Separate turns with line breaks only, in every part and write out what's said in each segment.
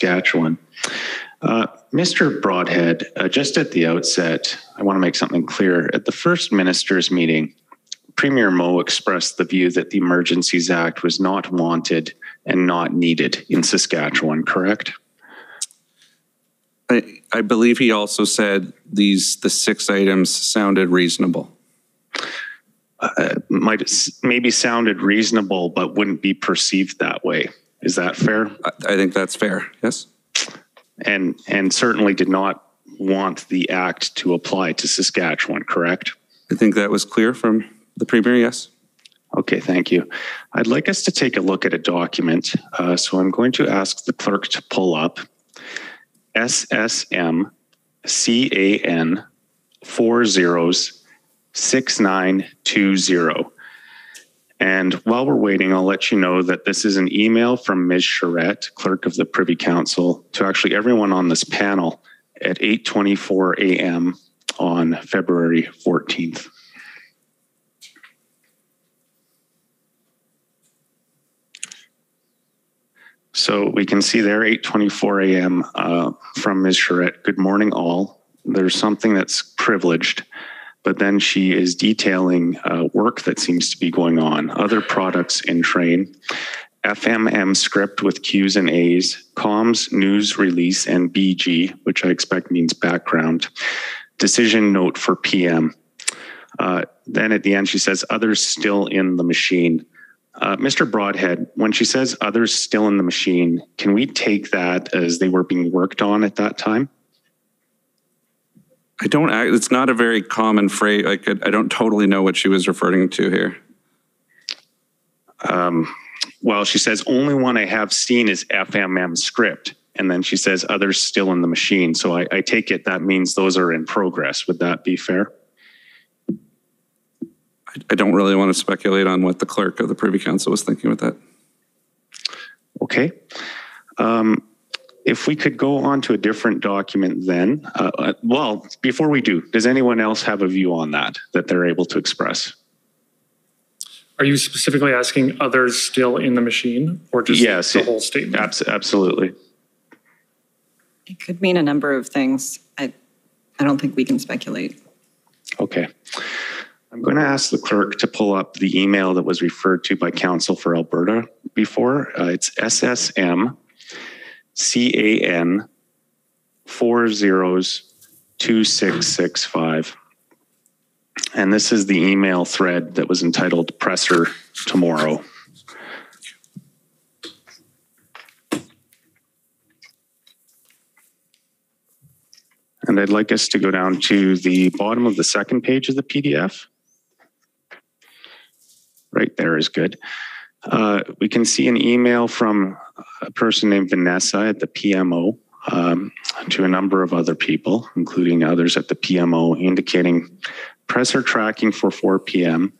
Saskatchewan. Uh, Mr. Brodhead, uh, just at the outset, I want to make something clear. At the first ministers' meeting, Premier Moe expressed the view that the Emergencies Act was not wanted and not needed in Saskatchewan, correct?
I, I believe he also said these, the six items sounded reasonable.
Uh, might maybe sounded reasonable, but wouldn't be perceived that way. Is that fair?
I, think that's fair, yes?
And and certainly did not want the act to apply to Saskatchewan, correct?
I think that was clear from the Premier, yes?
Okay, thank you. I'd like us to take a look at a document. Uh, so I'm going to ask the clerk to pull up SSM CAN four zeros 6920. And while we're waiting, I'll let you know that this is an email from Ms. Charette, clerk of the Privy Council, to actually everyone on this panel at 8:24 a.m. on February 14th. So we can see there 8:24 a.m. Uh, from Ms. Charette. Good morning, all. There's something that's privileged, but then she is detailing uh, work that seems to be going on. Other products in train. FMM script with Q's and A's, comms, news release, and BG, which I expect means background. Decision note for PM. Uh, then at the end, she says, others still in the machine. Uh, Mr. Brodhead, when she says others still in the machine, can we take that as they were being worked on at that time?
I don't, Act, it's not a very common phrase. Like, I don't totally know what she was referring to here.
Um, well, she says, only one I have seen is FMM script. And then she says, others still in the machine. So I, I take it that means those are in progress. Would that be fair?
I don't really want to speculate on what the clerk of the Privy Council was thinking with that.
Okay. Um, if we could go on to a different document then, uh, uh, well, before we do, does anyone else have a view on that that they're able to express?
Are you specifically asking others still in the machine or just
yes,
the whole statement?
Abs- absolutely.
It could mean a number of things. I, I don't think we can speculate.
Okay. I'm going to ask the clerk to pull up the email that was referred to by Counsel for Alberta before. Uh, it's SSM CAN four zeros two six six five. And this is the email thread that was entitled Presser Tomorrow. And I'd like us to go down to the bottom of the second page of the PDF. Right there is good. Uh, we can see an email from a person named Vanessa at the PMO um, to a number of other people, including others at the PMO, indicating presser tracking for 4 p.m.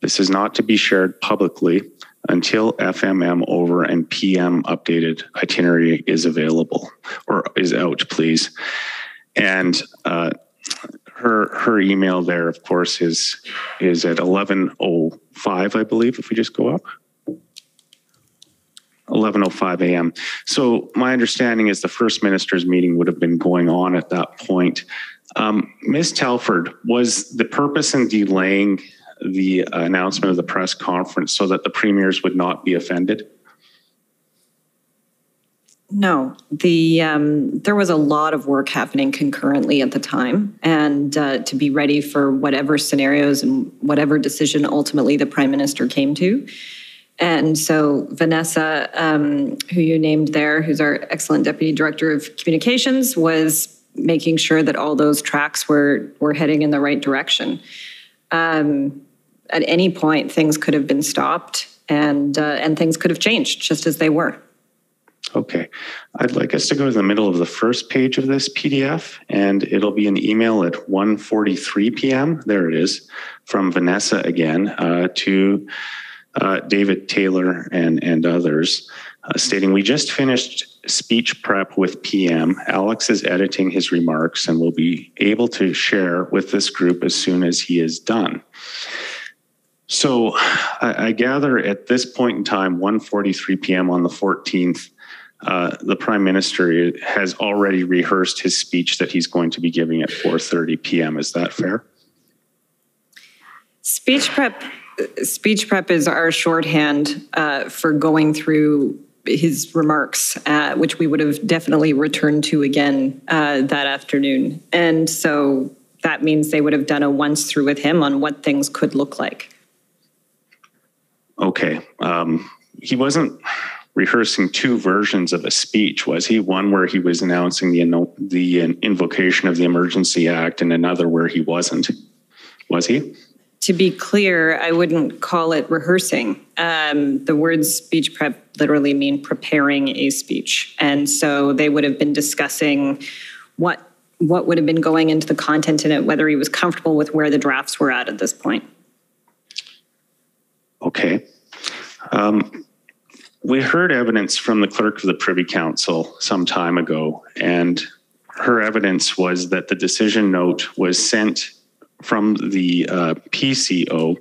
This is not to be shared publicly until FMM over and PM updated itinerary is available or is out, please. And uh, her her email there, of course, is is at eleven oh five, I believe. If we just go up. 11:05 a.m. So my understanding is the first minister's meeting would have been going on at that point. Um, Ms. Telford, was the purpose in delaying the announcement of the press conference so that the premiers would not be offended?
No, the um, there was a lot of work happening concurrently at the time, and uh, to be ready for whatever scenarios and whatever decision ultimately the prime minister came to. And so Vanessa, um, who you named there, who's our excellent deputy director of communications, was making sure that all those tracks were were heading in the right direction. Um, at any point, things could have been stopped, and uh, and things could have changed just as they were.
Okay. I'd like us to go to the middle of the first page of this PDF, and it'll be an email at 1.43 p.m. There it is, from Vanessa again uh, to uh, David Taylor and, and others, uh, stating, we just finished speech prep with PM. Alex is editing his remarks and will be able to share with this group as soon as he is done. So I, I gather at this point in time, 1.43 p.m. on the 14th, uh, the prime minister has already rehearsed his speech that he's going to be giving at 4:30 p.m. Is that fair?
Speech prep, speech prep is our shorthand uh, for going through his remarks, uh, which we would have definitely returned to again uh, that afternoon. And so that means they would have done a once through with him on what things could look like.
Okay. Um, he wasn't rehearsing two versions of a speech, was he? One where he was announcing the the invocation of the Emergency Act, and another where he wasn't. Was he?
To be clear, I wouldn't call it rehearsing. Um, the words speech prep literally mean preparing a speech, and so they would have been discussing what what would have been going into the content in it, whether he was comfortable with where the drafts were at at this point.
Okay. Um, we heard evidence from the clerk of the Privy Council some time ago, and her evidence was that the decision note was sent from the uh, PCO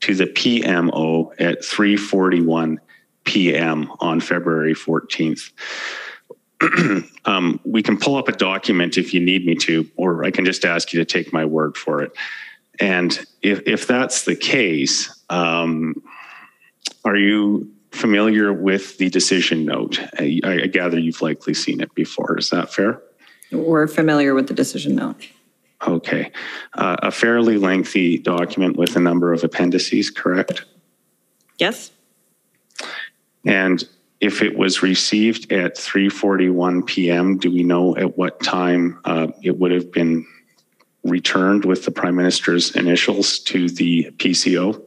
to the PMO at 3:41 p.m. on February 14th. um, we can pull up a document if you need me to, or I can just ask you to take my word for it. And if, if that's the case, um, are you familiar with the decision note. I, I, gather you've likely seen it before. Is that fair?
We're familiar with the decision note.
Okay. Uh, a fairly lengthy document with a number of appendices, correct?
Yes.
And if it was received at 3:41 p.m., do we know at what time uh, it would have been returned with the prime minister's initials to the PCO?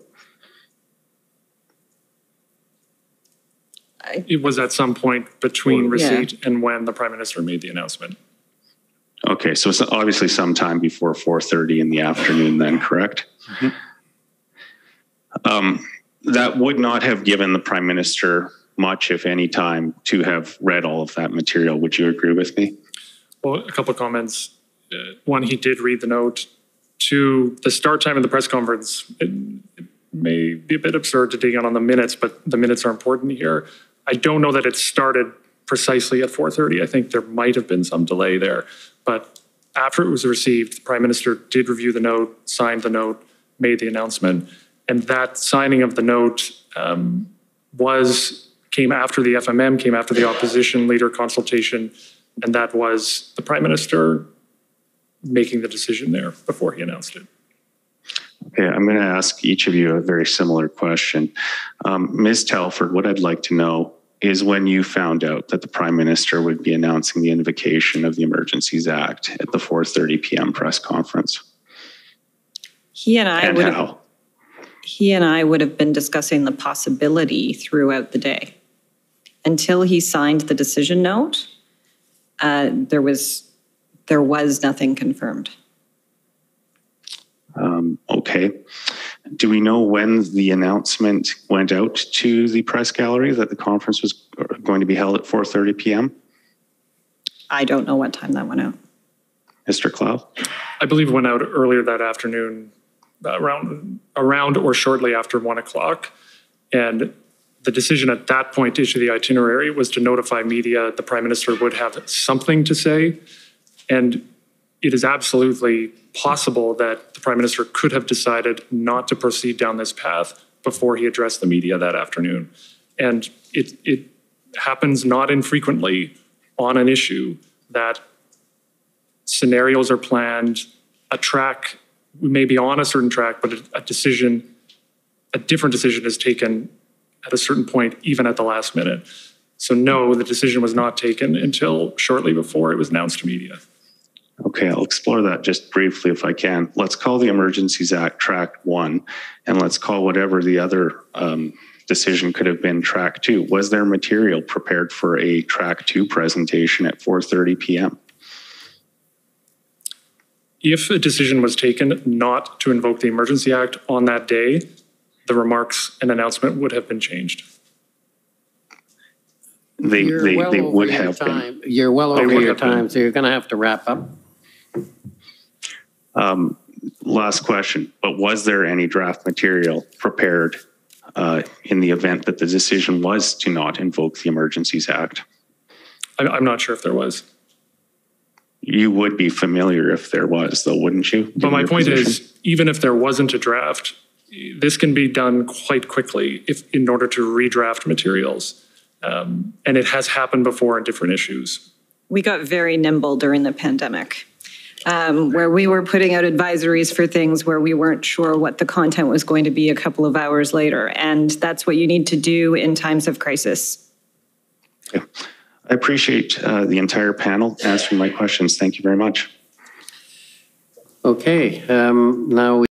It was at some point between receipt and when the prime minister made the announcement.
Okay, so it's obviously sometime before 4:30 in the afternoon then, correct? Um, that would not have given the prime minister much, if any, time to have read all of that material. Would you agree with me?
Well, a couple of comments. Uh, One, he did read the note. Two, the start time of the press conference, it it may be a bit absurd to dig in on the minutes, but the minutes are important here. I don't know that it started precisely at 4:30. I think there might have been some delay there, but after it was received, the prime minister did review the note, signed the note, made the announcement, and that signing of the note um, was came after the FMM, came after the opposition leader consultation, and that was the prime minister making the decision there before he announced it.
Okay, I'm going to ask each of you a very similar question. Um, Ms. Telford, what I'd like to know is when you found out that the Prime Minister would be announcing the invocation of the Emergencies Act at the 4:30 p.m. press conference.
He and I
and
would have, he and I would have been discussing the possibility throughout the day. Until he signed the decision note, uh, there was there was nothing confirmed.
Um, okay. Do we know when the announcement went out to the press gallery that the conference was going to be held at 4:30 p.m.?
I don't know what time that went out.
Mr. Clow?
I believe it went out earlier that afternoon, around around or shortly after one o'clock, and the decision at that point to issue the itinerary was to notify media the prime minister would have something to say, and it is absolutely possible that the prime minister could have decided not to proceed down this path before he addressed the media that afternoon, and it it happens not infrequently on an issue that scenarios are planned, a track, we may be on a certain track, but a, a decision, a different decision is taken at a certain point, even at the last minute. So no, the decision was not taken until shortly before it was announced to media.
Okay, I'll explore that just briefly if I can. Let's call the Emergencies Act track one, and let's call whatever the other um, decision could have been track two. Was there material prepared for a track two presentation at 4:30 p.m.?
If a decision was taken not to invoke the Emergency Act on that day, the remarks and announcement would have been changed.
They
You're
they,
well
they
over
would
your
have been.
time. You're well over
would
your time, so you're going to have to wrap up.
Um, last question, but was there any draft material prepared uh, in the event that the decision was to not invoke the Emergencies Act?
I'm, I'm not sure if there was.
You would be familiar if there was, though, wouldn't you?
But my point
position?
is, even if there wasn't a draft, this can be done quite quickly if, in order to redraft materials. Um, and it has happened before on different issues.
We got very nimble during the pandemic, um, where we were putting out advisories for things where we weren't sure what the content was going to be a couple of hours later. And that's what you need to do in times of crisis. Yeah.
I appreciate uh, the entire panel answering my questions. Thank you very much.
Okay, um, now we